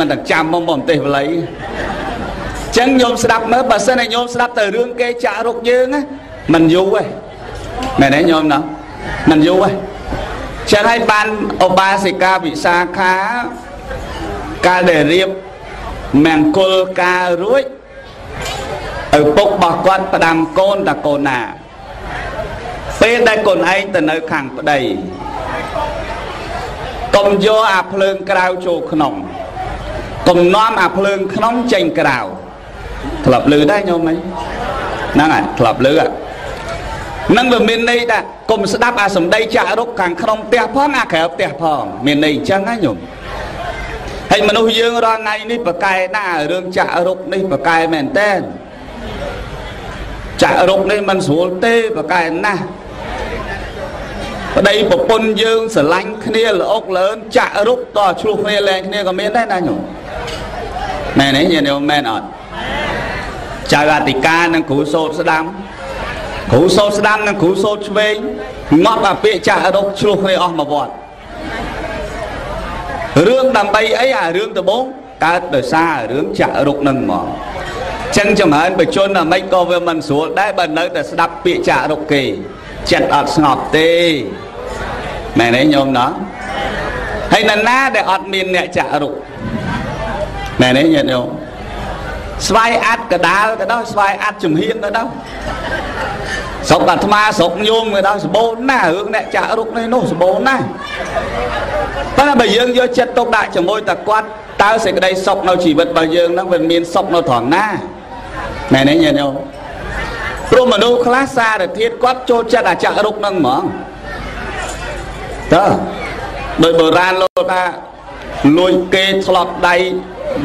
មិនតែចាំមកមកប្រទេសវល័យចឹងញោមស្ដាប់មើលបើសិនតែញោមស្ដាប់តែរឿងគេចាក់រុកយើងណាមិនយូរទេមែនទេញោមណាមិនយូរទេចឹងហើយបានឧបាសិកាវិសាខាកាលដែលរៀបមង្គលការរួចឪពុករបស់គាត់ផ្ដាំកូនតាកូនណា ពេលដែលកូនឯងទៅនៅខាងប្តីកុំយកអាភ្លើងក្រៅចូលក្នុង កុំនាំអាភ្លើងក្នុងចេញក្រៅធ្លាប់លឺដែរញោមហ្នឹងហ្នឹងហើយធ្លាប់លឺហ្នឹងវាមានន័យថាកុំស្ដាប់អាសំដីចាក់រុកខាងក្នុងផ្ទះផងអាក្រៅផ្ទះផងមានន័យអញ្ចឹងណាញោមហើយមនុស្សយើងរាល់ថ្ងៃនេះប្រកែណារឿងចាក់រុកនេះប្រកែមែនតើចាក់រុកនេះมันស្រួលទេប្រកែណាស់ប្តីប្រពន្ធយើងស្រឡាញ់គ្នាល្អុកលឿនចាក់រុកតឆ្លោះគ្នាលែងគ្នាក៏មានដែរណាញោម មែនទេញាតិញោមមែនអត់ចៅអធិការនិងគ្រូសោតស្ដាំគ្រូសោតស្ដាំនិងគ្រូសោតឆ្វេងងាប់អាពាកចាក់រុកឆ្លោះគ្នាអស់មកវត្តរឿងដើម្បីអីអារឿងដំបងកើតដោយសាររឿងចាក់រុកនឹងហ្មងចឹងចម្រើនបជនអាម៉េចក៏វាមិនស្រួលដែរបើនៅតែស្ដាប់ពាក្យចាក់រុកគេចិត្តអត់ស្ងប់ទេមែនទេញោមណោះហើយនរណាដែលអត់មានអ្នកចាក់រុក មែនទេញាតិញោមស្វាយអាត់កដាលក៏ដោយស្វាយអាត់ជំហានក៏ដោយស្រុកអាត្មាស្រុកញោមក៏ដោយសម្បូរណាស់រឿងអ្នកចាក់រុកនេះនោះសម្បូរណាស់ប៉ុន្តែបើយើងយកចិត្តទុកដាក់ជាមួយតែគាត់តើសេចក្តីសុខនៅជីវិតរបស់យើងហ្នឹងវាមានសុខនៅត្រង់ណាមែនទេញាតិញោមព្រោះមនុស្សខ្លះសារធាតុគាត់ចូលចិត្តអាចាក់រុកហ្នឹងហ្មងតើដោយបុរាណលោកថាលួចគេធ្លាប់ដៃ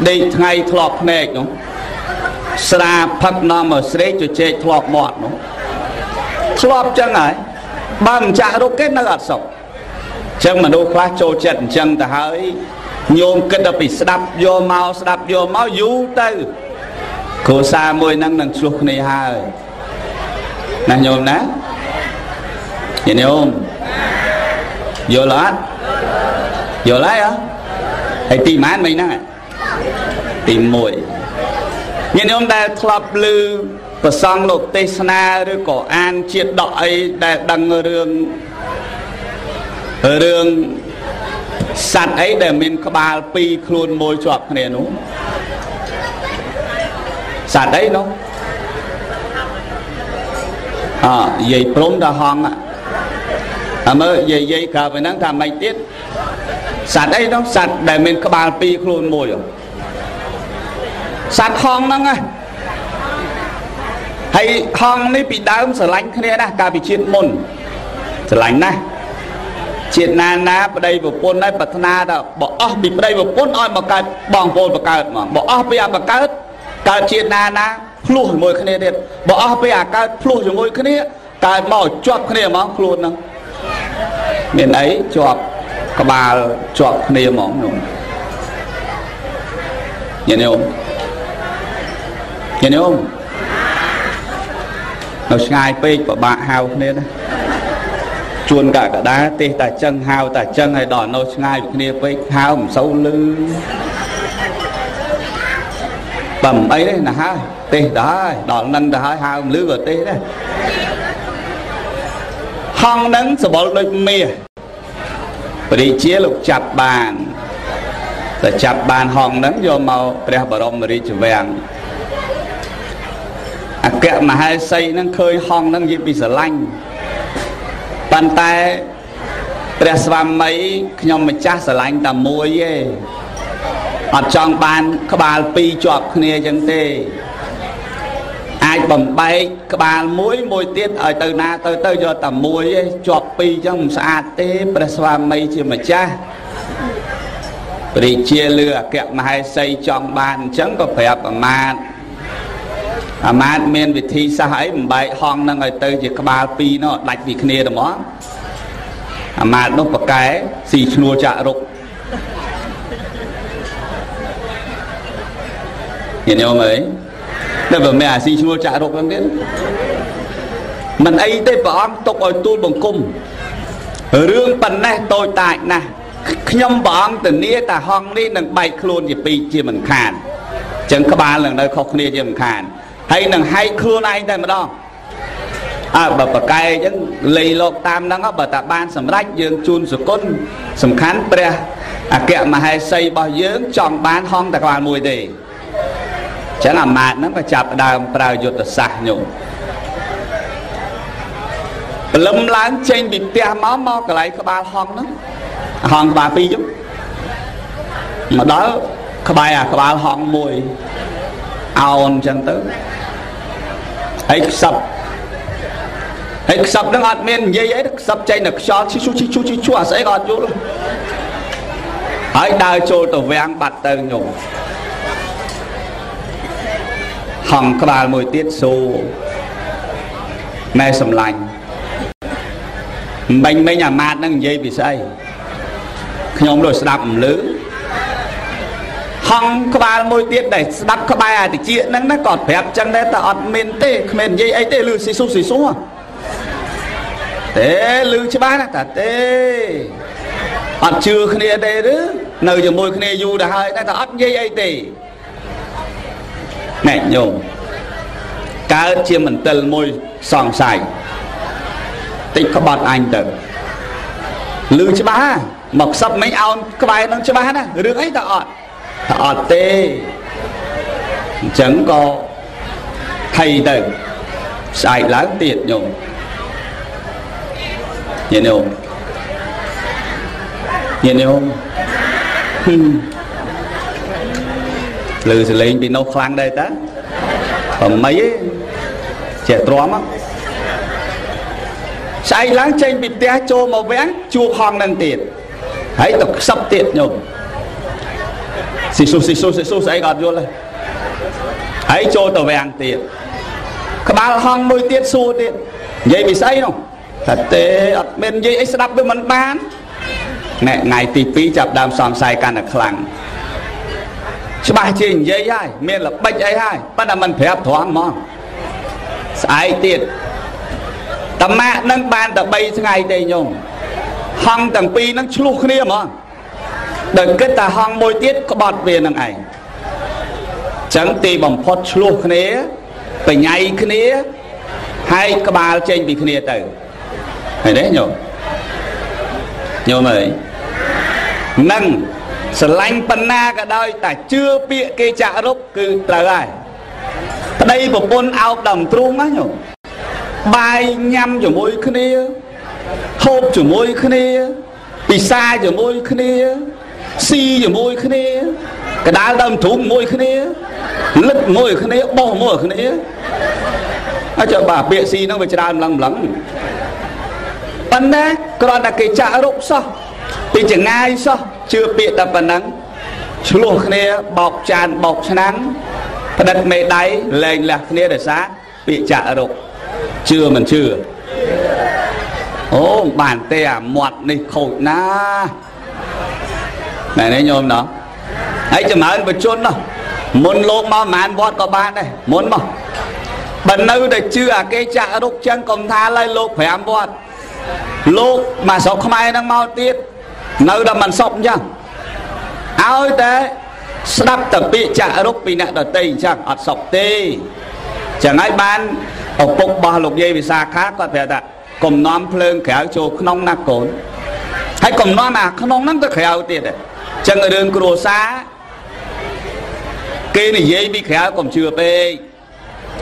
ដេកថ្ងៃធ្លាប់ភ្នែកនោះស្រាផឹកនាំមកស្រេកជជែកធ្លាប់មាត់នោះធ្លាប់ចឹងហើយបើមិនចាក់រុកគេនៅអត់សុខចឹងមនុស្សខ្លះចូលចិត្តអញ្ចឹងទៅហើយញោមគិតទៅពីស្ដាប់យកមកស្ដាប់យកមកយូរទៅគ្រួសារមួយហ្នឹងនឹងឆ្លោះគ្នាហើយណាញោមណាញោមយល់អត់យល់ហើយហ៎ហើយទីម៉ានមិញហ្នឹង ទី1ញាតិញោមដែលធ្លាប់ឮប្រសងលោកទេសនាឬក៏អានជាតិដកអីដែលដឹងរឿងរឿងសត្វអីដែលមានក្បាលពីរខ្លួនមួយជាប់គ្នានោះសត្វអីនោះអយាយព្រំដល់ហងអាមើយាយយាយក្រៅពីហ្នឹងថាមិនទៀតសត្វអីនោះសត្វដែលមានក្បាលពីរខ្លួនមួយ សត្វហងហ្នឹងណាហើយហងនេះពីដើមស្រឡាញ់គ្នាណាស់កាលពីជាតិមុនស្រឡាញ់ណាស់ជាតិណាណាប្តីប្រពន្ធហើយប្រាថ្នាថាបើអស់ពីប្តីប្រពន្ធឲ្យមកកើតបងប្អូនបកើតហ្មងបើអស់ពីអបកើតកើតជាតិណាណាភ្លោះជាមួយគ្នាទៀតបើអស់ពីអាកើតភ្លោះជាមួយគ្នាកើតមកជាប់គ្នាហ្មងខ្លួនហ្នឹងមានអីជាប់ក្បាលជាប់គ្នាហ្មងខ្ញុំញញោម ញញោមនៅឆ្ងាយពេកពិបាកហៅគ្នាណាជួនកកដាទេសតែចឹងហៅតែចឹងឲ្យដល់នៅឆ្ងាយពីគ្នាពេកហៅមិនសូវលឺបើមិនអីទេណាហើយទេសដែរដល់នឹងទៅហើយហៅមិនលឺក៏ទេសដែរហងនឹងសបល់ដូចមាសព្រះជាលោកចាប់បានតែចាប់បានហងនឹងយកមកព្រះបរមរាជវាំង អគ្គមហេសីនឹងឃើញហងនឹងនិយាយពីស្រឡាញ់ប៉ុន្តែព្រះស្វាមីខ្ញុំម្ចាស់ស្រឡាញ់តែមួយទេអត់ចង់បានក្បាលពីរជាប់គ្នាចឹងទេអាចបំបែកក្បាលមួយមួយទៀតឲ្យទៅណាទៅទៅយកតែមួយឯងជាប់ពីរចឹងមិនស្អាតទេព្រះស្វាមីជាម្ចាស់ព្រះជាលឺអគ្គមហេសីចង់បានអញ្ចឹងក៏ប្រាប់អាមាត្យ អាមាត្យមានវិធីសាស្ត្រអីបំបែកហងនឹងឲ្យទៅជាក្បាលពីរនោះដាច់ពីគ្នាទៅមកអាមាត្យនោះប្រកែស៊ីឈ្នួលចាក់រុកញញោមអើយតែបើមិនអាស៊ីឈ្នួលចាក់រុកហ្នឹងទៀតមិនអីទេព្រះអង្គទុកឲ្យទូលបង្គំរឿងប៉ុណ្ណេះតូចតាចណាស់ខ្ញុំព្រះអង្គធានាតាហងនេះនឹងបែកខ្លួនជាពីរជាមិនខានអញ្ចឹងក្បាលនឹងនៅខុសគ្នាជាមិនខាន ហើយនឹងហែកខ្លួនឯងតែម្ដងអើបើប្រកែអញ្ចឹងលៃលោកតាមហ្នឹងបើតាបានសម្រេចយើងជូនសុគន្ធសំខាន់ព្រះអគ្គមហេសីរបស់យើងចង់បានហងតែក្បាលមួយទេអញ្ចឹងអាម៉ាតហ្នឹងក៏ចាប់ដើមប្រើយុទ្ធសាស្ត្រញោមព្រលឹមឡើងចេញពីផ្ទះមកមកកន្លែងក្បាលហងហ្នឹងហងក្បាលពីរចឹងមកដល់ក្បែរអាក្បាលហងមួយ អោនចឹងទៅហើយខ្សឹបហើយខ្សឹបហ្នឹងអត់មាននិយាយអីខ្សឹបចេញនៅខ្យល់ឈីឈូឈីឈូឈីឈូអាស្អីក៏អត់យល់ហើយដើរចូលទៅវាំងបាត់ទៅញោមហងក្បាលមួយទៀតសូណែសំឡាញ់មិញមិញអាម៉ាតហ្នឹងនិយាយពីស្អីខ្ញុំដូចស្ដាប់មិនលឺ ហងក្បាលមួយទៀតដែលស្ដាប់ក្បែរអាតិចហ្នឹងណាគាត់ប្រាប់ចឹងដែរតែអត់មានទេគ្មាននិយាយអីទេលឺស៊ីស៊ូស៊ីស៊ូទេលឺច្បាស់ណាតាទេអត់ជឿគ្នាទេឬនៅជាមួយគ្នាយូរទៅហើយតែអត់និយាយអីទេណែញោមកើតជាមន្ទិលមួយសង្ស័យតិចក្បត់អញទៅលឺច្បាស់មកខ្សឹបមិញអោនក្បែរនឹងច្បាស់ណារឿងអីតើអត់ ថាអត់ទេអញ្ចឹងក៏ថៃទៅស្អែកឡើងទៀតញោមញាតិញោមញាតិញោមលឺសលេងពីនោះខ្លាំងដែរតាប្រមៃឯងចេះទ្រាំមក ស្អែកឡើងចេញពីផ្ទះចូលមកវាំងជួបហងនឹងទៀតហើយទៅខ្សឹបទៀតញោមស៊ីស៊ូស៊ីស៊ូស៊ីស៊ូស្អីក៏អត់យល់ដែរហើយចូលទៅវាំងទៀតក្បាលហងមួយទៀតសួរទៀតនិយាយពីស្អីនោះថាទេអត់មាននិយាយអីស្ដាប់វាមិនបានណែថ្ងៃទី2ចាប់ដើមសង្ស័យកាន់តែខ្លាំងច្បាស់ជានិយាយហើយមានល្បិចអីហើយប៉ុន្តែមិនប្រាប់ត្រង់ហ្មងស្អែកទៀតតម៉ាក់នឹងបានតែ3ថ្ងៃទេញោមហងទាំងពីរនឹងឆ្លោះគ្នាហ្មង ដោយគិតថាហងមួយទៀតក្បត់វានឹងឯងចឹងទីបំផុតឆ្លោះគ្នាបញ្ញាយគ្នាហើយក្បាលចេញពីគ្នាទៅឃើញទេញោមញោមអើយនឹងស្រឡាញ់ប៉ុណ្ណាក៏ដោយតែជឿពាក្យគេចាក់រុកគឺត្រូវហើយប្តីប្រពន្ធអោបដល់ទ្រូងណាញោមបាយញ៉ាំជាមួយគ្នាហូបជាមួយគ្នាពិសាជាមួយគ្នា ស៊ីជាមួយគ្នាកដាលដើមទ្រូងមួយគ្នាលឹកមួយគ្នាបោះមួយគ្នាអញ្ចឹងបាទពាក្យស៊ីហ្នឹងវាច្រើនម្លឹងម្លឹងប៉ុន្តែគ្រាន់តែគេចាក់រុកសោះពីចងាយសោះជឿពាក្យតែប៉ុណ្ណឹងឆ្លោះគ្នាបោកចានបោកឆ្នាំងផ្ដិតមេដៃលែងលះគ្នាដោយសារពាក្យចាក់រុកជឿមិនជឿអូបានទេអាមាត់នេះខូចណា ណែនេះញោមណោះហើយចម្រើនបជនណោះមុនលោកមកប្រហែលវត្តក៏បានដែរមុនមកបើនៅតែជឿអាគេចាក់រុកចឹងកុំថាឡើយលោក5វត្តលោកមកស្រុកខ្មែរហ្នឹងមកទៀតនៅតែមិនសពអញ្ចឹងឲ្យតែស្ដាប់តែពាក្យចាក់រុកពីអ្នកដតីអញ្ចឹងអត់សពទេចឹងហើយបានឪពុករបស់លោកយាយវិសាខាគាត់ប្រាប់ថាកុំនាំភ្លើងក្រៅចូលក្នុងណាកូនហើយកុំនាំអាក្នុងហ្នឹងទៅក្រៅទៀត ចឹងរឿងគ្រួសារគេនិយាយពីក្រៅកុំជឿពេក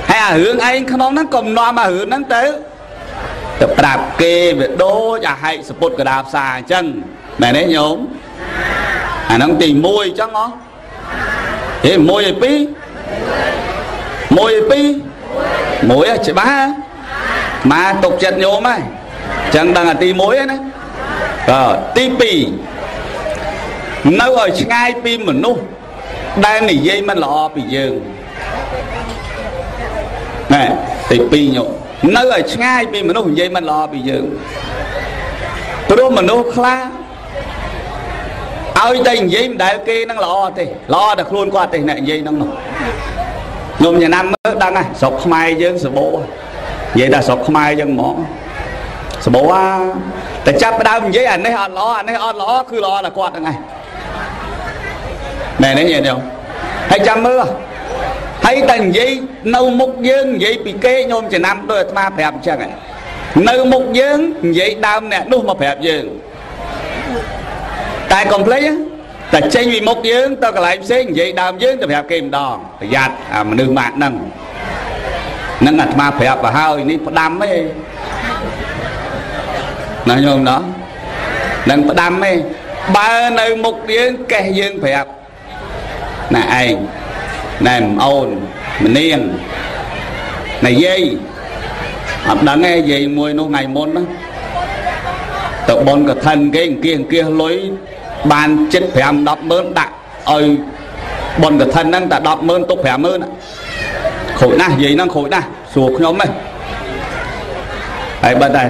ហើយអារឿងឯងក្នុងហ្នឹងកុំនាំអារឿងហ្នឹងទៅទៅប្រាប់គេវាដូចអាហែកសពុតកដាផ្សារអញ្ចឹងមែនទេញោមអាហ្នឹងទី1អញ្ចឹងហ៎ហេ1ឯ2 1ឯ2មួយច្បាស់មកទុកចិត្តញោមហើយអញ្ចឹងដឹងអាទី1ហ្នឹងណាក៏ទី2 នៅឲ្យឆ្ងាយពីមនុស្សដែលនិយាយមិនល្អពីយើងណែទី2ញោមនៅឲ្យឆ្ងាយពីមនុស្សនិយាយមិនល្អពីយើងព្រោះមនុស្សខ្លះឲ្យតែនិយាយមិនដែលគេនឹងល្អទេល្អតែខ្លួនគាត់ទេអ្នកនិយាយហ្នឹងនោះខ្ញុំញ៉ាំមើលដឹងហើយស្រុកខ្មែរយើងសបោនិយាយថាស្រុកខ្មែរយើងហ្មងសបោអាតែចាប់ផ្ដើមនិយាយអានេះអត់ល្អអានេះអត់ល្អគឺល្អតែគាត់ហ្នឹងឯង ណែនេះញាតិញោមហើយចាំមើលហើយតែនិយាយនៅមុខយើងនិយាយពីគេញោមចំណាំដោយអាត្មាប្រាប់អញ្ចឹងនៅមុខយើងនិយាយដើមអ្នកនោះមកប្រាប់យើងតែកុំភ្លេចតែចេញពីមុខយើងទៅកន្លែងផ្សេងនិយាយដើមយើងទៅប្រាប់គេម្ដងប្រយ័ត្នអាមនុស្សម៉ាក់ហ្នឹងនឹងអាត្មាប្រាប់ទៅហើយនេះផ្ដាំទេណាញោមណោះនឹងផ្ដាំទេបើនៅមុខយើងកេះយើងប្រាប់ ណាឯងណែមអូនម្នាងណាយាយអត់ដឹងទេយាយមួយនោះថ្ងៃមុនណាទៅបនកឋិនគេអង្គាសអង្គាសលុយបានចិត្ត5 10ម៉ឺនដាក់ឲ្យបនកឋិនហ្នឹងតែ10ម៉ឺនទុក5ម៉ឺនខូចណាស់យាយហ្នឹងខូចណាស់សួរខ្ញុំហ៎ហើយបើតែ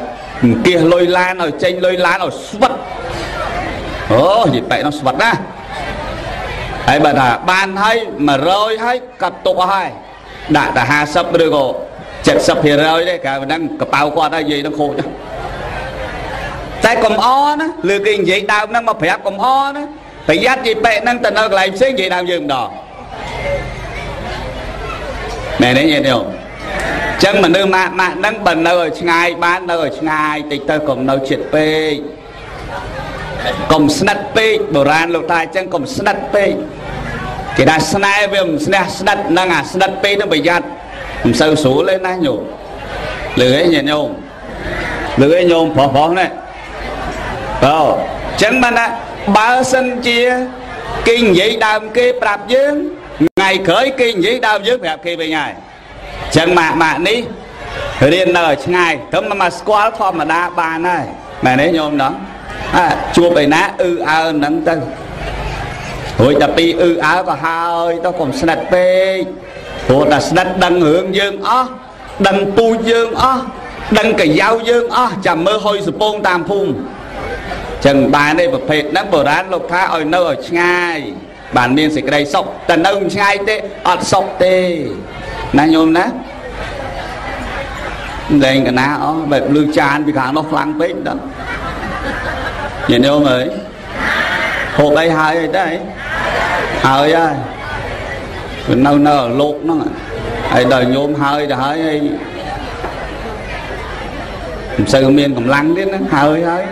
អង្គាសលុយឡានឲ្យចេញលុយឡានឲ្យស្វិតអូយីប៉ែនោះស្វិតណា ហើយបើថាបានហើយ100ហើយកាត់ទុកអស់ហើយដាក់តែ50ឬក៏70%ទេកាលហ្នឹងកប៉ៅគាត់ហើយនិយាយនឹងខូចតែកុំអណាលើគេនិយាយដើមហ្នឹងមកប្រាប់កុំអណាប្រយ័ត្ននិយាយបែកហ្នឹងទៅនៅកន្លែងផ្សេងនិយាយដើមយើងម្ដងមែនទេញាតិញោមចឹងមនុស្សម៉ាក់ម៉ាក់ហ្នឹងបើនៅឲ្យឆ្ងាយបាននៅឲ្យឆ្ងាយតិចទៅកុំនៅជិតពេក កុំស្និទ្ធពេកបុរាណលោកតាអញ្ចឹងកុំស្និទ្ធពេកគេថាស្នេហ៍វាមិនស្នះស្និទ្ធនឹងអាស្និទ្ធពេកនឹងប្រយ័ត្នមិនសូវស្រួលទេណាញោមលឺឯងញាតិញោមលឺឯងញោមប្រុសប្រុសនេះបើអញ្ចឹងបានថាបើសិនជាគេនិយាយដើមគេប្រាប់យើងថ្ងៃក្រោយគេនិយាយដើមយើងប្រាប់គេវិញហើយអញ្ចឹងម៉ាក់ម៉ាក់នេះរៀននៅឲ្យឆ្ងាយត្រឹមមកស្គាល់ធម្មតាបានហើយមែនទេញោមណោះអា ជួបឯណាអឺអើហ្នឹងទៅរួចដល់ពីអឺអើក៏ហើយទៅកុំស្និទ្ធពេកព្រោះតែស្និទ្ធដឹងរឿងយើងអស់ដឹងពូជយើងអស់ដឹងកាយ៉ាវយើងអស់ចាំមើលហុយសពងតាមភូមិចឹងបានទេប្រភេទហ្នឹងបុរាណលោកថាឲ្យនៅឲ្យឆ្ងាយបានមានសេចក្តីសុខតែនៅមិនឆ្ងាយទេអត់សុខទេណាញោមណាលែងកណាអស់បែបលឺចានពីខាងនោះខ្លាំងពេកដល់ ញាតិញោមអើយហូបអីហើយអីដែរហើយហើយវានៅនៅលោកហ្នឹងហើយដល់ញោមហើយទៅហើយហើយមិនសូវមានកម្លាំងទៀតហ្នឹងហើយហើយ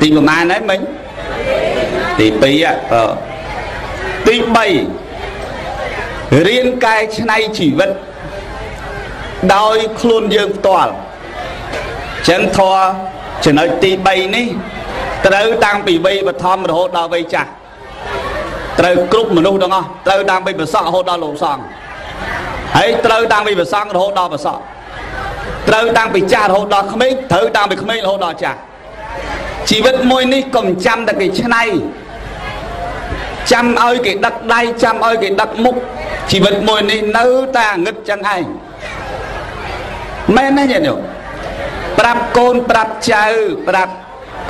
ទីប្រហែលហើយមិញទី2បើទី3រៀនកែច្នៃជីវិតដោយខ្លួនយើងផ្ទាល់ចឹងធរ ចំណុចទី3នេះត្រូវតាំងពីវ័យបឋមរហូតដល់វ័យចាស់ត្រូវគ្រប់មនុស្សទាំងអស់ត្រូវតាំងពីប្រសក់រហូតដល់លោកសង្ឃហើយត្រូវតាំងពីប្រសង្ឃរហូតដល់ប្រសក់ត្រូវតាំងពីចាស់រហូតដល់ក្មេងត្រូវតាំងពីក្មេងរហូតដល់ចាស់ជីវិតមួយនេះកុំចាំតែគេឆ្នៃចាំឲ្យគេដឹកដៃចាំឲ្យគេដឹកមុខជីវិតមួយនេះនៅតែងឹតចឹងឯងមែនទេញាតិញោម ប្រាប់កូនប្រាប់ចៅប្រាប់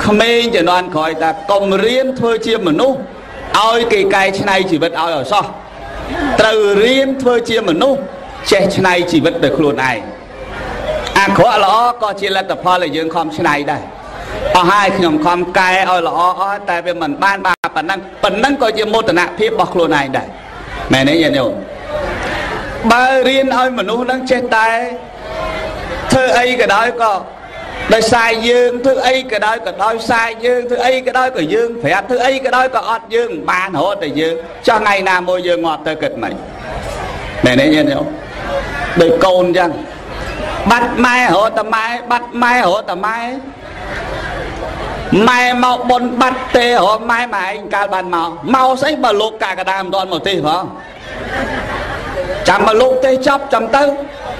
ក្មេងជំនាន់ក្រោយថាកុំរៀនធ្វើជាមនុស្សឲ្យគេកែច្នៃជីវិតឲ្យឲ្យសោះត្រូវរៀនធ្វើជាមនុស្សចេះច្នៃជីវិតដោយខ្លួនឯងអាក្រក់ល្អក៏ជាលទ្ធផលដែលយើងខំច្នៃដែរអស់ហើយខ្ញុំខំកែឲ្យល្អអស់តែវាមិនបានបាទប៉ុណ្ណឹងប៉ុណ្ណឹងក៏ជាមោទនភាពរបស់ខ្លួនឯងដែរមែនទេញាតិញោមបើរៀនឲ្យមនុស្សនឹងចេះតែធ្វើអីក៏ដោយក៏ ដោយសារយើងធ្វើអីក៏ដោយក៏ដោយសារយើងធ្វើអីក៏ដោយក៏យើងប្រាប់ធ្វើអីក៏ដោយក៏អត់យើងបានរហូតតែយើងចោះថ្ងៃណាមួយយើងងាប់ទៅគិតមិនមែនទេញាតិញោមដោយកូនអញ្ចឹងបាត់ម៉ែរហូតតែម៉ែបាត់ម៉ែរហូតតែម៉ែម៉ែមកបុនបាត់ទេរហូតម៉ែម៉ែឯងកាលបានមកមកស្អីបើលោកកាកដាមិនទាន់មកទេផងចាំមកលោកទេចប់ចាំទៅ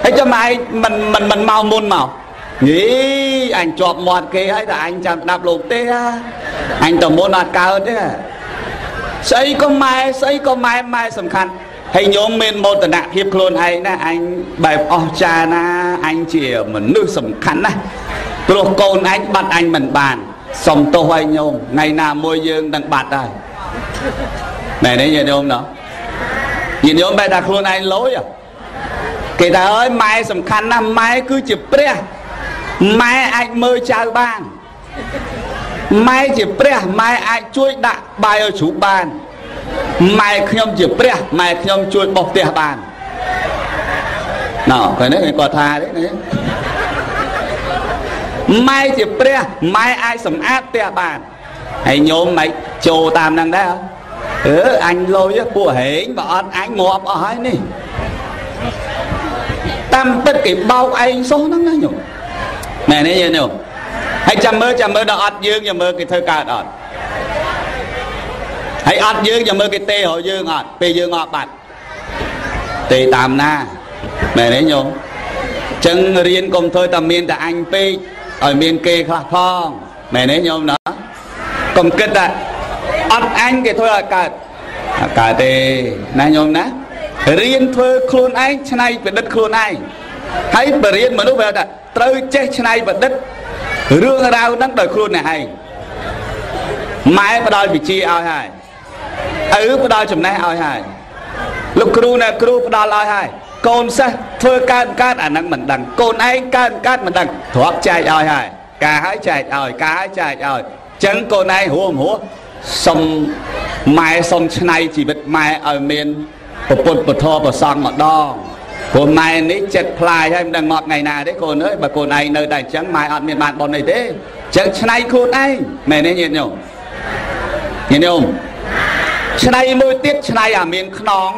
ហើយចាំឯងមិនមិនមិនមកមុនមក យីអញជាប់មាត់គេហើយតែអញចាំស្ដាប់លោកទេអញតមុនអត់កើតទេស្អីក៏ម៉ែស្អីក៏ម៉ែម៉ែសំខាន់ហើយញោមមានមោទនភាពខ្លួនឯងណាអញបែបអស់ចាណាអញជាមនុស្សសំខាន់ណាព្រោះកូនអញបាត់អញមិនបានសុំទោសឲ្យញោមថ្ងៃណាមួយយើងនឹងបាត់ហើយមែនទេញាតិញោមណោះញាតិញោមបែរថាខ្លួនឯងលយគេថាអើយម៉ែសំខាន់ណាស់ម៉ែគឺជាព្រះ ម៉ែអាចមើលចៅបានម៉ែជាព្រះម៉ែអាចជួយដាក់បាយឲ្យជ្រូកបានម៉ែខ្ញុំជាព្រះម៉ែខ្ញុំជួយបោះផ្ទះបានណ៎ឃើញទេគាត់ថាទេណាម៉ែជាព្រះម៉ែអាចសម្អាតផ្ទះបានហើយញោមមិនចូលតាមនឹងដែរអឺអញលុយពួកហេងបើអត់អញងាប់អស់ហើយនេះតាមពិតគេបោកឯងសោះហ្នឹងណាញោម មែនទេញោមហើយចាំមើលចាំមើលដល់អត់យើងចាំមើលគេធ្វើកើតអត់ហើយអត់យើងចាំមើលគេទេរយើងអត់ពេលយើងអត់បាត់ទេតាមណាមែនទេញោមចឹងរៀនកុំធ្វើតែមានតែអញពេកឲ្យមានគេខ្លះផងមែនទេញោមណាកុំគិតថាអត់អញគេធ្វើឲ្យកើតអត់កើតទេណាញោមណារៀនធ្វើខ្លួនឯងច្នៃប្រឌិតខ្លួនឯង ហើយបរៀនមនុស្សវាថាត្រូវចេះច្នៃប្រឌិតរឿងរ៉ាវហ្នឹងដោយខ្លួនអ្នកឯងម៉ែផ្ដល់វិជាឲ្យហើយឪផ្ដល់ចំណេះឲ្យហើយលោកគ្រូអ្នកគ្រូផ្ដល់ឲ្យហើយកូនសិស្សធ្វើកើតកើតអាហ្នឹងមិនដឹងកូនឯងកើតកើតមិនដឹងទ្របចែកឲ្យហើយការឲ្យចែកឲ្យការឲ្យចែកឲ្យចឹងកូនឯងហួមហួសុំម៉ែសុំឆ្នៃជីវិតម៉ែឲ្យមានពុទ្ធពធប្រសងម្ដង ព្រោះម៉ែនេះចិត្តផ្លាយហើយមិនដឹងងាប់ថ្ងៃណាទេកូនអើយបើកូនឯងនៅតែអញ្ចឹងម៉ែអត់មានបានបុណ្យអីទេអញ្ចឹងឆ្នៃខ្លួនឯងមែនទេញាតិញោមញាតិញោមឆ្នៃមួយទៀតឆ្នៃអាមានខ្នង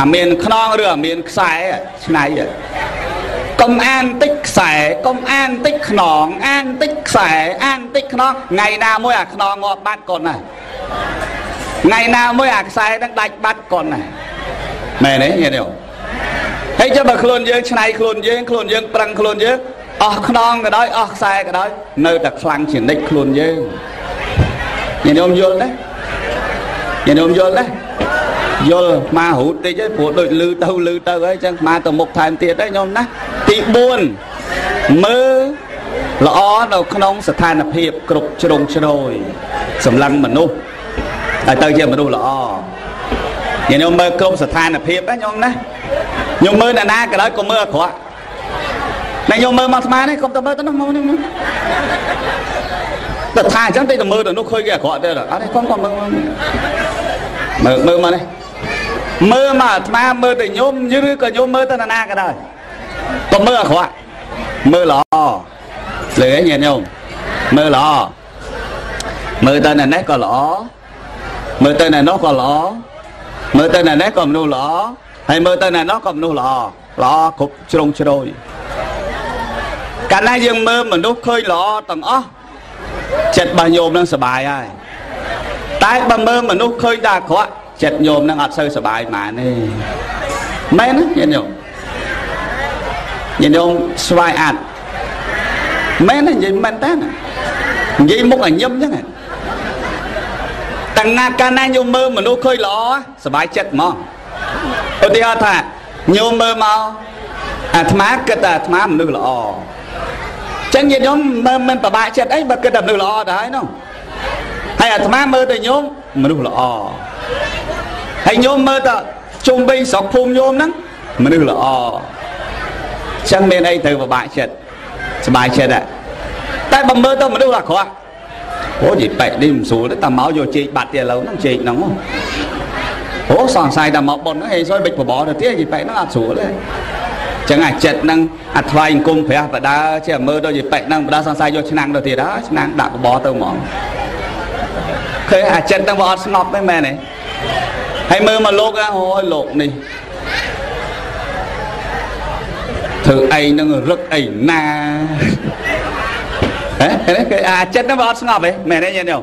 អាមានខ្នងឬអាមានខ្សែឆ្នៃកុំអានតិចខ្សែកុំអានតិចខ្នងអានតិចខ្សែអានតិចខ្នងថ្ងៃណាមួយអាខ្នងងាប់បាត់កូនណាថ្ងៃណាមួយអាខ្សែនឹងដាច់បាត់កូនណា មែនទេញាតិញោមហើយចាំបើខ្លួនយើងឆ្នៃខ្លួនយើងខ្លួនយើងប្រឹងខ្លួនយើងអស់ខ្នងក៏ដោយអស់ខ្សែក៏ដោយនៅតែខ្លាំងជានិច្ចខ្លួនយើងញាតិញោមយល់ទេញាតិញោមយល់ទេយល់មករូតតិចឯងព្រោះដូចលឺទៅលឺទៅហើយចឹងមកទៅមុខថែមទៀតឯងញោមណាទី4មើលល្អនៅក្នុងស្ថានភាពគ្រប់ជ្រុងជ្រោយសម្លឹងមនុស្សហើយទៅជាមនុស្សល្អ ញោមមើលគ្រប់ស្ថានភាពណាញោមណាញោមមើលអ្នកណាក៏ដោយកុំមើលអាក្រក់តែញោមមើលមកស្មាននេះកុំទៅមើលទៅនោះមកនេះតែថាអញ្ចឹងតែទៅមើលទៅនោះឃើញគេអាក្រក់ទេអត់ទេកុំកុំមើលមើលមើលមកនេះមើលមកអាត្មាមើលទៅញោមឬក៏ញោមមើលទៅណាក៏ដោយកុំមើលអាក្រក់មើលល្អលើឯងញាតិញោមមើលល្អមើលទៅនៅនេះក៏ល្អមើលទៅនៅនោះក៏ល្អ មើលទៅនៅនេះក៏មនុស្សល្អហើយមើលទៅនៅនោះក៏មនុស្សល្អល្អគ្រប់ជ្រុងជ្រោយកាលណាយើងមើលមនុស្សឃើញល្អទាំងអស់ចិត្តរបស់ញោមនឹងសុបាយហើយតែបើមើលមនុស្សឃើញតែអាក្រក់ចិត្តញោមនឹងអត់សូវសុបាយហ្មងទេមែនណាញាតិញោមញាតិញោមស្វាយអាត់មែនណានិយាយមែនតើនិយាយមុខឲ្យញឹមចឹងតាំង ណាកាលណាញោមមើលមនុស្សឃើញល្អសុបាយចិត្តហ្មងឧទាហរណ៍ថាញោមមើលមកអាត្មាគិតថាអាត្មាមនុស្សល្អចឹងញាតិញោមមើលមិនប្របាក់ចិត្តអីបើគិតថាមនុស្សល្អទៅហើយនោះហើយអាត្មាមើលទៅញោមមនុស្សល្អហើយញោមមើលទៅជុំវិញស្រុកភូមិញោមហ្នឹងមនុស្សល្អចឹងមានអីត្រូវប្របាក់ចិត្តសบายចិត្តដែរតែបើមើលទៅមនុស្សអាក្រក់ អូនិយាយបែកនេះមិនស្រួលទេតែមកយកជែកបាត់ទៀតឥឡូវហ្នឹងជែកហ្នឹងអូសង្ស័យតែមកប៉ុនហ្នឹងហេសុយបិចបបទៅទៀតនិយាយបែកហ្នឹងអត់ស្រួលទេចឹងអាចិត្តហ្នឹងអាថ្វាយអង្គមព្រះបដាជាមើលទៅនិយាយបែកហ្នឹងបដាសង្ស័យយកឆ្នាំងទៅទៀតហើយឆ្នាំងដាក់បបទៅហ្មងឃើញអាចិត្តហ្នឹងវាអត់ស្ងប់ទេមែនទេហើយមើលមកលោកអូយលោកនេះធ្វើអីនឹងរឹកអីណាហ៎ គេអាចិត្តហ្នឹងវាអត់ស្ងប់ទេមែនទេញាតិញោម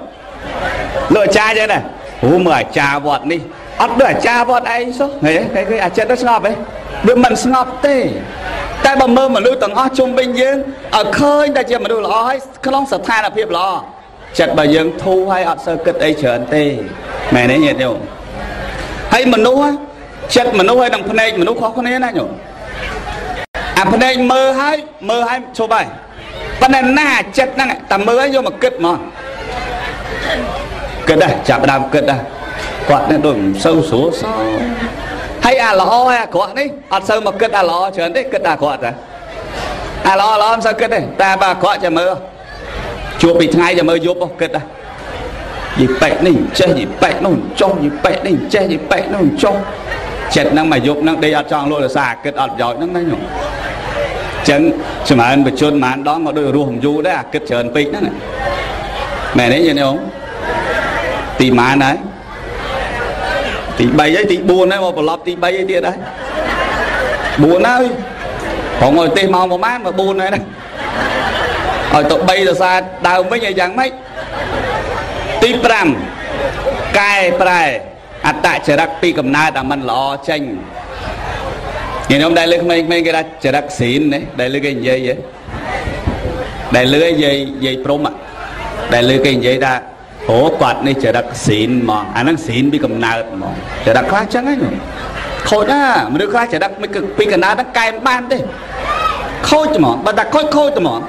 លោកអាចារ្យចឹងដែរអូមើលអាចារ្យវត្តនេះអត់ដូចអាចារ្យវត្តឯងសោះហេគេគេអាចិត្តហ្នឹងស្ងប់ទេវាមិនស្ងប់ទេតែបើមើលមនុស្សទាំងអស់ជុំវិញយើងឲ្យឃើញតែជាមនុស្សល្អហើយក្នុងស្ថានភាពល្អចិត្តបើយើងធូរហើយអត់សូវគិតអីច្រើនទេមែនទេញាតិញោមហើយមនុស្សចិត្តមនុស្សហើយនឹងភ្នែកមនុស្សខុសគ្នាណាញោមអាភ្នែកមើលហើយមើលហើយឈប់ហើយ ប៉ុន្តែណាចិត្តហ្នឹងតែមើលឲ្យយកមកគិតហ្មងគិតដែរចាប់ដើមគិតដែរគាត់នេះដូចមិនសូវស្រួលសោះហើយអាល្អហើយអាក្រក់នេះអត់សូវមកគិតអាល្អច្រើនទេគិតអាក្រក់តែអាល្អល្អមិនសូវគិតទេតែបើអាក្រក់ចាំមើលជួបពីថ្ងៃចាំមើលយប់គិតដែរយីប៉ែកនេះចេះយីប៉ែកនោះចុះយីប៉ែកនេះចេះយីប៉ែកនោះចុះចិត្តហ្នឹងមកយប់ហ្នឹងដេកអត់ចង់លក់រសាគិតអត់ប្រយោជន៍ហ្នឹងណាញោម ចឹងចម្រើនបជនប៉ុន្មានដងក៏ដូចរស់មិនយូរដែរអាគិតច្រើនពេកហ្នឹងមែនទេញោមទីម៉ានហើយទី3ហើយទី4ហើយមកប្រឡប់ទី3ហើយទៀតហើយ4ហើយព្រមឲ្យទេសមកប្រហែលមក4ហើយណាឲ្យទៅ3ទៅសាដើមវិញឲ្យយ៉ាងម៉េចទី5កែប្រែអត្តចរិតពីកំណើតអាមិនល្អចេញ ខ្ញុំដែលលើក្មេងៗគេថាចរិតស្រីនណាដែលលើគេនិយាយហ៎ដែលលើនិយាយនិយាយព្រមដែលលើគេនិយាយថាអូគាត់នេះចរិតស្រីនហ្មងអាហ្នឹងស្រីនពីកំណើតហ្មងចរិតខ្លះចឹងហ្នឹងខូចណាមនុស្សខ្លះចរិតពីកំណើតហ្នឹងកែមិនបានទេខូចហ្មងបើតែខូចខូចហ្មង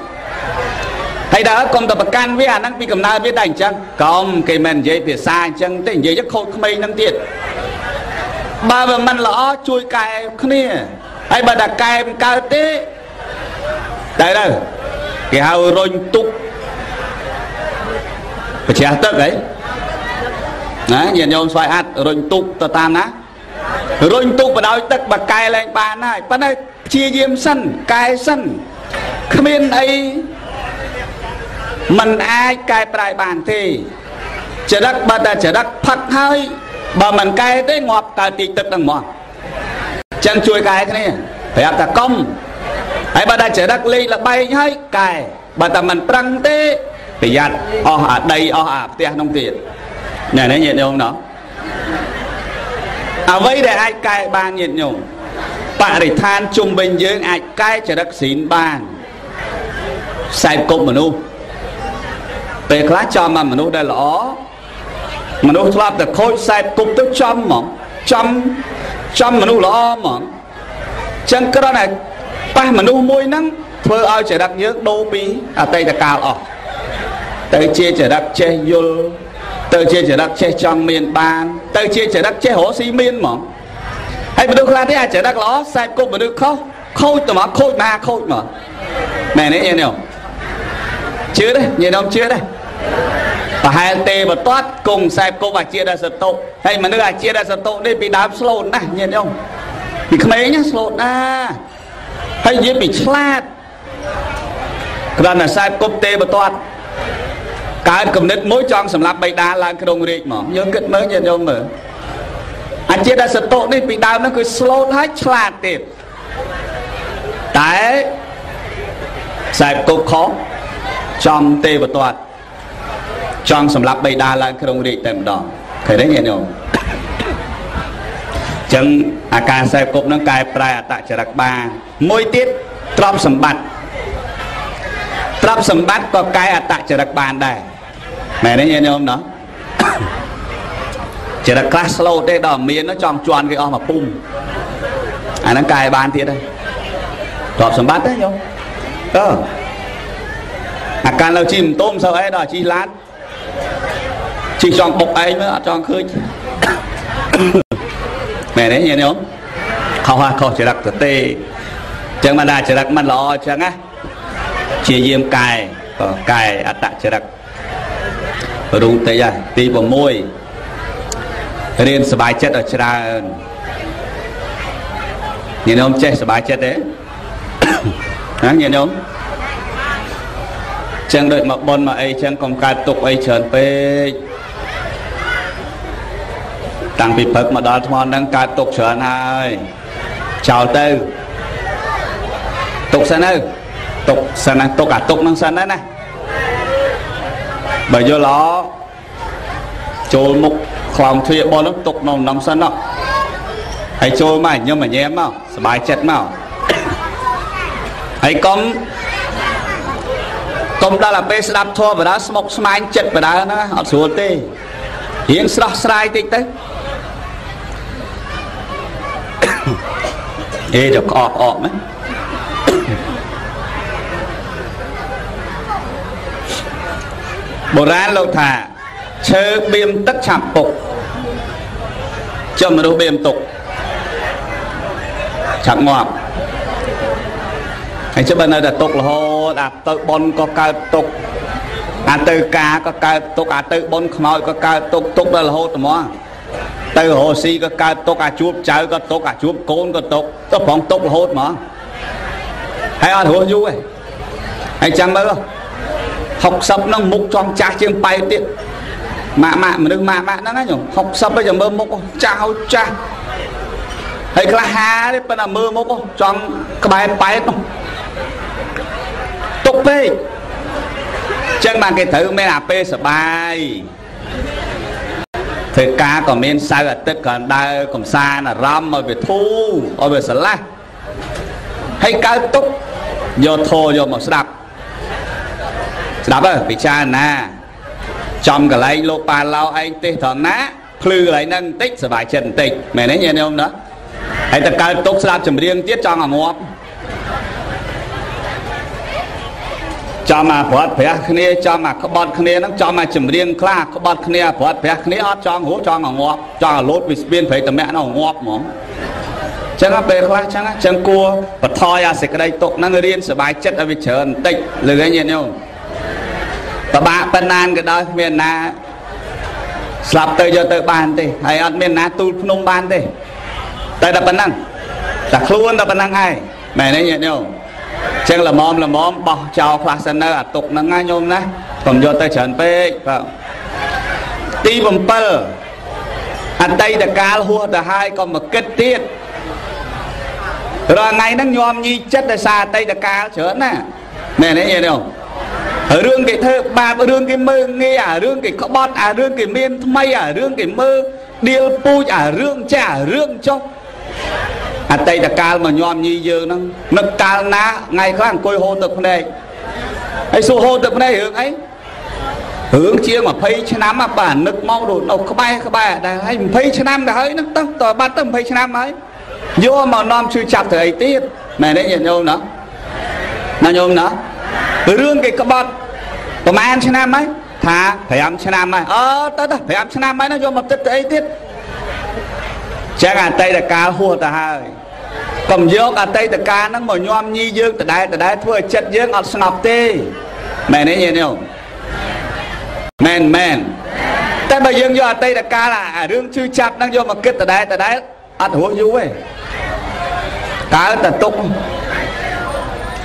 ហើយដល់កុំតែប្រកាន់វាអាហ្នឹងពីកំណើតវាតែអញ្ចឹងកុំគេមិននិយាយភាសាអញ្ចឹងទេនិយាយទៅខូចក្មេងហ្នឹងទៀត បើវាមិនល្អជួយកែគ្នាហើយបើតែកែមិនកើតទេតែទៅគេហៅរុញទុកប្រជះទឹកហីណាញាតិញោមស្វ័យអត់រុញទុកទៅតាមណារុញទុកបដោយទឹកបើកែឡើងបានហើយប៉ុន្តែព្យាយាមសិនកែសិនគ្មានអីมันអាចកែប្រែបានទេចរិតបើតែចរិតផឹកហើយ បើមិនកែទេងាប់កើតទីទឹកហ្នឹងមកចឹងជួយកែគ្នាប្រាប់ថាកុំហើយបើតែចរិតលេងលបែងហើយកែបើតែមិនប្រឹងទេប្រយ័ត្នអស់អាដីអស់អាផ្ទះនោះទៀតណែនេះញាតិញោមណោះអ្វីដែលអាចកែបានញាតិញោមបរិស្ថានជុំវិញយើងអាចកែចរិតศีលបានខ្សែគប់មនុស្សពេលខ្លះចំមកមនុស្សដែលល្អ មនុស្សធ្លាប់តែខូចខ្សែគប់ទៅចំហ្មងចំចំមនុស្សល្អហ្មងចឹងគ្រាន់តែប៉ះមនុស្សមួយហ្នឹងធ្វើឲ្យចរិតយើងដូរពីអតីតកាលអស់ទៅជាចរិតចេះយល់ទៅជាចរិតចេះចង់មានបាន ទៅជាចរិតចេះរកស៊ីមានហ្មងហើយមនុស្សខ្លះទេអាចរិតល្អខ្សែគប់មនុស្សខុសខូចទៅមកខូចមកខូចមកមែនទេញ៉ែនេះជឿទេញាតិញោមជឿទេ ប្រហែលទេបតតគង់ខ្សែគប់អាជាដសតុហើយមនុស្សអាជាដសតុនេះពីដើមស្លូតណាស់ញាតិញោមពីក្មេងណាស្លូតណាហើយនិយាយពីឆ្លាតគ្រាន់តែខ្សែគប់ទេបតតកើតគំនិតមួយចង់សម្រាប់បៃតាឡើងក្នុងរាជហ្មងយើងគិតមើលញាតិញោមមើលអាជាដសតុនេះពីដើមហ្នឹងគឺស្លូតហើយឆ្លាតទៀតតែខ្សែគប់ខុសចំទេវទត្ត ចង់សម្រាប់បៃតាឡើងក្នុងរាជតែម្ដងឃើញទេញាតិញោមចឹងអាការខ្សែគប់នឹងកែប្រែអតចរិតបានមួយទៀតទ្រព្យសម្បត្តិទ្រព្យសម្បត្តិក៏កែអតចរិតបានដែរមែនទេញាតិញោមណោះចរិតខ្លះស្លូតទេដល់មានចង់ជន់គេអស់មកពុំអាហ្នឹងកែបានទៀតហើយទ្រព្យសម្បត្តិទេញោមអឺអាកាលនៅជីម៉ូតូមិនសូវអីដល់ជីឡាន ជីចង់បុកឯងមើលអត់ចង់ឃើញមែនទេញាតិញោមខុសខុសចរិតទៅទេចឹងមិនដាចរិតមិនល្អចឹងណាជាយាមកែក៏កែអត្តចរិតរូបតិចហើយទី6រៀនសบายចិត្តឲ្យច្រើនញាតិញោមចេះសบายចិត្តទេណាញាតិញោមចឹងដូចមកប៉ុនមកអីចឹងកុំកើតទុកអីច្រើនពេក តាំងពីព្រឹកមកដល់ថ្មហ្នឹងកើតទុកច្រើនហើយចោលទៅទុកសិនទៅទុកសិនណាទុកអាទុកហ្នឹងសិនណាបើយល់ល្អចូលមុខខ្លងទ្វារបនហ្នឹងទុកនៅក្នុងសិននោះហើយចូលមកញឹមញែមមកសบายចិត្តមកហើយកុំកុំដល់អាពេលស្ដាប់ធម៌បដាស្មុកស្មាញចិត្តបដាហ្នឹងអត់ស្រួលទេរៀងស្រស់ស្រាយតិចទៅ អេទៅក្អកអកណាបុរាណលោកថាឈើបៀមទឹកឆាប់ពុកចុះមនុស្សបៀមទុកឆាប់ងាប់ហើយចាំបើនៅតែទុករហូតអាទៅប៉ុនក៏កើតទុកអាទៅការក៏កើតទុកអាទៅប៉ុនខ្មោចក៏កើតទុកទុកដល់រហូតហ្មង ទៅរស់ស៊ីក៏កើតទុកអាជួបចៅក៏ទុកអាជួបកូនក៏ទុកទៅប្រងទុករហូតហ្មងហើយអត់រស់យូរទេហើយចាំមើល60ហ្នឹងមុខចំចាស់ជាងប៉ែទៀតម៉ាក់ម៉ាក់មនុស្សម៉ាក់ម៉ាក់ហ្នឹងហ្នឹង60ទៅចាំមើលមុខចាស់ឲ្យចាស់ហើយខ្លះហាទេប៉ុន្តែមើលមុខចង់ក្បែរប៉ែតនោះទុកពេកចឹងបានគេត្រូវមានអាពេលសបាយ ធ្វើការក៏មានសៅរ៍អាទិត្យក៏ដើរកំសាន្តអារម្មណ៍ឲ្យវាធូរឲ្យវាស្រឡះហើយកើតទុកយកធោយកមកស្ដាប់ស្ដាប់ទៅពិចារណាចំកន្លែងលោកប៉ាឡោឯងទេសត្រង់ណាភ្លឺកន្លែងហ្នឹងបន្តិចសុបាយចិត្តបន្តិចមែនទេញាតិញោមណាហើយតើកើតទុកស្ដាប់ចម្រៀងទៀតចង់ឲ្យងាប់ ចំអាព្រាត់ព្រះគ្នាចំអាក្បត់គ្នាហ្នឹងចំអាចម្រៀងខ្លះក្បត់គ្នាព្រាត់ព្រះគ្នាអត់ចង់ហួចង់ឲ្យងាប់ចង់ឲ្យលោតវាស្ពានព្រៃតម្រាក់នោះងាប់ហ្មងចឹងពេលខ្លះចឹងចឹងគួរបថយអាសេចក្តីទុកហ្នឹងរៀនសុបាយចិត្តឲ្យវាច្រើនបន្តិចលើឯងញាតិញោមពិបាកប៉ុណ្ណាក៏ដោយគ្មានណាស្លាប់ទៅយកទៅបានទេហើយអត់មានណាទូលភ្នំបានទេតែតែប៉ុណ្ណឹងតែខ្លួនតែប៉ុណ្ណឹងឯងមែនទេញាតិញោម ចឹងល្មមល្មមបោះចោលខ្លះសិននៅអាទុកហ្នឹងណាញោមណាកុំយកទៅច្រើនពេកបាទទី7អតីតកាលហួសទៅហើយក៏មកគិតទៀតរាល់ថ្ងៃហ្នឹងញោមញីចិត្តដោយសារអតីតកាលច្រើនណាមែនទេញាតិញោមរឿងគេធ្វើបាបរឿងគេមើងងាយអារឿងគេក្បត់អារឿងគេមានថ្មីអារឿងគេមើលដៀលពូជអារឿងចាស់អារឿងចុះ អតីតកាលមកញោមញីយើងហ្នឹងនឹកកាលណាថ្ងៃខ្លះអង្គុយហូរទឹកភ្នែកហើយសួរហូរទឹកភ្នែករឿងអីរឿងជាង20ឆ្នាំបាទនឹកមកដូចនៅក្បែរក្បែរដែរហើយ20ឆ្នាំទៅហើយហ្នឹងទៅតបាត់ទៅ20ឆ្នាំហើយយកមកនាំជឿចាប់ទៅអីទៀតមែនទេញាតិញោមណាណាញោមណារឿងគេក្បត់ប្រហែលឆ្នាំហើយថា5ឆ្នាំហើយអើទៅទៅ5ឆ្នាំហើយណាយកមកទឹកទៅអីទៀត ចឹងអតីតកាលហួសទៅហើយកុំយកអតីតកាលហ្នឹងមកញោមញីយើងដដែលដដែលធ្វើឲ្យចិត្តយើងអត់ស្ងប់ទេមែនទេញាតិញោមមែនមែនតែបើយើងយកអតីតកាលអារឿងជឿចាប់ហ្នឹងយកមកគិតដដែលដដែលអត់រស់យូរទេកើតតែទុក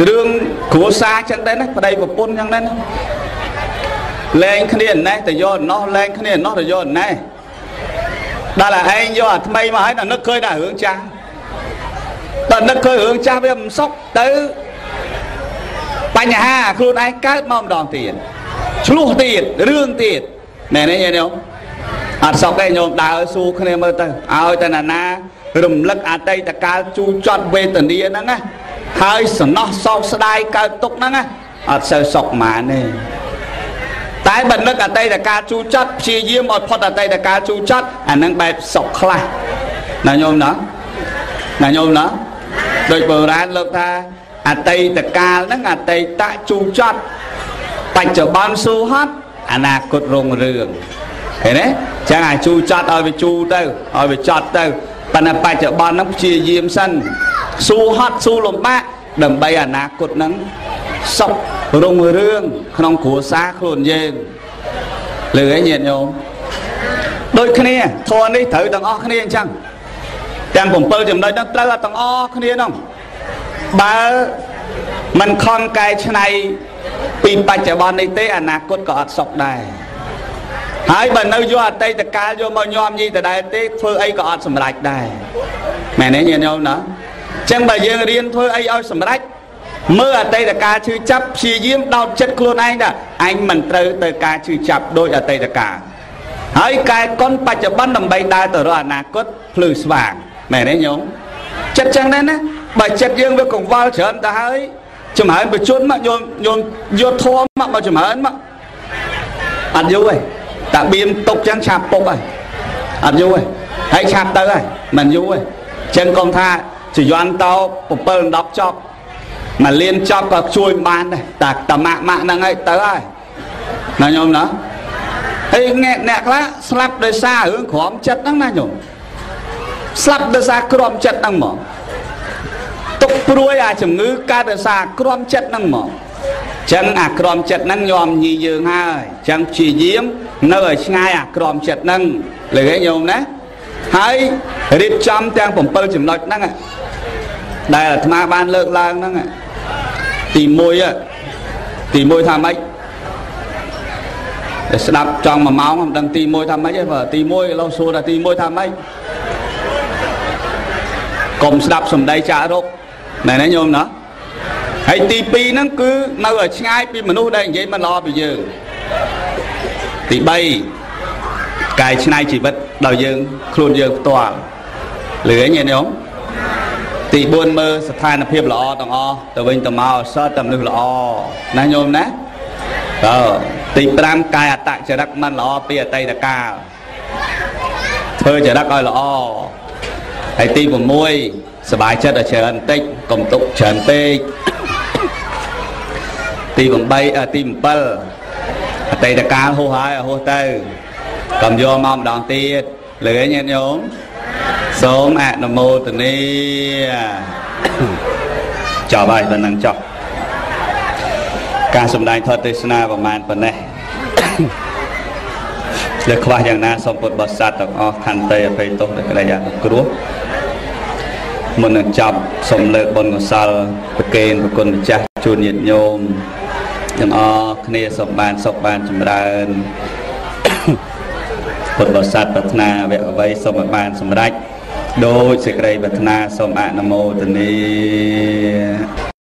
រឿងគ្រួសារចឹងដែរណាប្តីប្រពន្ធចឹងដែរណាលែងគ្នាណេះទៅយកណោះលែងគ្នាណោះទៅយកណេះ ដល់តែឯងយកអាថ្មីមកហើយដល់នឹកឃើញតែរឿងចាស់ដល់នឹកឃើញរឿងចាស់វាមិនសុខទៅបញ្ហាខ្លួនឯងកើតមកម្ដងទៀតឆ្លោះទៀតរឿងទៀតណែនេះញោមអត់សុខទេញោមដើរសួរគ្នាមើលទៅឲ្យតែណាណារំលឹកអតីតកាលជូរចត់វេទនាហ្នឹងណាហើយសំណោះសោកស្ដាយកើតទុកហ្នឹងណាអត់សូវសុខហ្មងទេ តែបើនឹកអតីតកាលជូរចត់ព្យាយាមឲ្យផុតអតីតកាលជូរចត់អានឹងបែបសុខខ្លះណាញោមណាណាញោមណាដោយបុរាណលោកថាអតីតកាលហ្នឹងអតីតជូរចត់បច្ចុប្បន្នស៊ូហត់អនាគតរុងរឿងឃើញទេចឹងអាជូរចត់ឲ្យវាជូរទៅឲ្យវាចត់ទៅប៉ុន្តែបច្ចុប្បន្នហ្នឹងព្យាយាមសិនស៊ូហត់ស៊ូលំបាកដើម្បីអនាគតហ្នឹងសុខ រុងរឿងក្នុងគ្រួសារខ្លួនយើងលើឯងញាតិញោមដូចគ្នាធម៌នេះត្រូវទាំងអស់គ្នាអញ្ចឹងទាំង7ចំណុចហ្នឹងត្រូវទាំងអស់គ្នាហ្នឹងបើมันខំកែច្នៃពីបច្ចុប្បន្ននេះទេអនាគតក៏អត់សុខដែរហើយបើនៅយកអតីតកាលយកមកញោមញីដដែលទេធ្វើអីក៏អត់សម្រេចដែរមែនទេញាតិញោមណាចឹងបើយើងរៀនធ្វើអីឲ្យសម្រេច មើលអតីតកាលឈឺចាប់ព្យាយាមដោតចិត្តខ្លួនឯងថាអញមិនត្រូវទៅការឈឺចាប់ដោយអតីតកាលហើយកែកុនបច្ចុប្បន្នដើម្បីដើរទៅរកអនាគតភ្លឺស្វាងមែនទេញោមចិត្តចឹងដែរណាបើចិត្តយើងវាកង្វល់ច្រើនទៅហើយចម្រើនបញ្ជនមកញោមញោមយកធម៌មកមកចម្រើនមកអត់យូរទេតាបៀមទុកចឹងឆាប់ពុកហើយអត់យូរទេហើយឆាប់ទៅហើយមិនយូរទេចឹងកុំថាចយន់តោ7 10ចប់ មកលៀនចប់ក៏ជួយបានដែរតែតម៉ាក់ម៉ាក់ហ្នឹងហើយទៅហើយណាញោមណាហើយអ្នកខ្លះស្លាប់ដោយសាររឿងក្រំចិត្តហ្នឹងណាញោមស្លាប់ដោយសារក្រំចិត្តហ្នឹងហ្មងទុកព្រួយអាជំងឺកើតដោយសារក្រំចិត្តហ្នឹងមកចឹងអាក្រំចិត្តហ្នឹងញោមញីយើងហើយចឹងព្យាយាមនៅឲ្យឆ្ងាយអាក្រំចិត្តហ្នឹងលើគេញោមណាហើយរៀបចំទាំង7ចំណុចហ្នឹងដែលអាត្មាបានលើកឡើងហ្នឹង ទី1ទី1ថាម៉េចតែស្ដាប់ចង់1ម៉ោងមិនដឹងទី1ថាម៉េចទេបើទី1ឡូវសួរថាទី1ថាម៉េចកុំស្ដាប់សំដីចាក់រុកណែណាញោមណាហើយទី2ហ្នឹងគឺនៅឲ្យឆ្ងាយពីមនុស្សដែលនិយាយមិនល្អពីយើងទី3កាយឆ្នៃជីវិតដោយយើងខ្លួនយើងផ្ទាល់លឿនញោម ទី4មើលស្ថានភាពល្អទាំងអស់ទៅវិញទៅមកសតតែមនុស្សល្អណាញោមណាតើទី5កាយអតចរិតមិនល្អពីអតីតកាលធ្វើចរិតឲ្យល្អហើយទី6សบายចិត្តឲ្យច្រើនបន្តិចកុំទុកច្រើនពេកទី8ទី7អតីតកាលហួសហើយហួសទៅកុំយកម្ដងម្ដងទៀតលឿនញាតិញោម សូមអនុមោទនាចប់ហើយប៉ុណ្ណឹងចប់ការសម្ដែងធម៌ទេសនាប្រមាណប៉ុណ្ណេះលើខ្វះយ៉ាងណាសូមពុទ្ធបរិស័ទទាំងអស់ខន្តីអភ័យទោសដល់ក្តីអនុគ្រោះមុននឹងចប់សូមលើកបុណ្យកុសលប្រគេនប្រគុណម្ចាស់ជូនញាតិញោមទាំងអស់គ្នាសូមបានសុខបានចម្រើន ពុទ្ធបរិស័ទប្រាថ្នាវគ្គអ្វីសូមឲ្យបានសម្រេចដោយសេចក្តីប្រាថ្នាសូមអនុមោទនា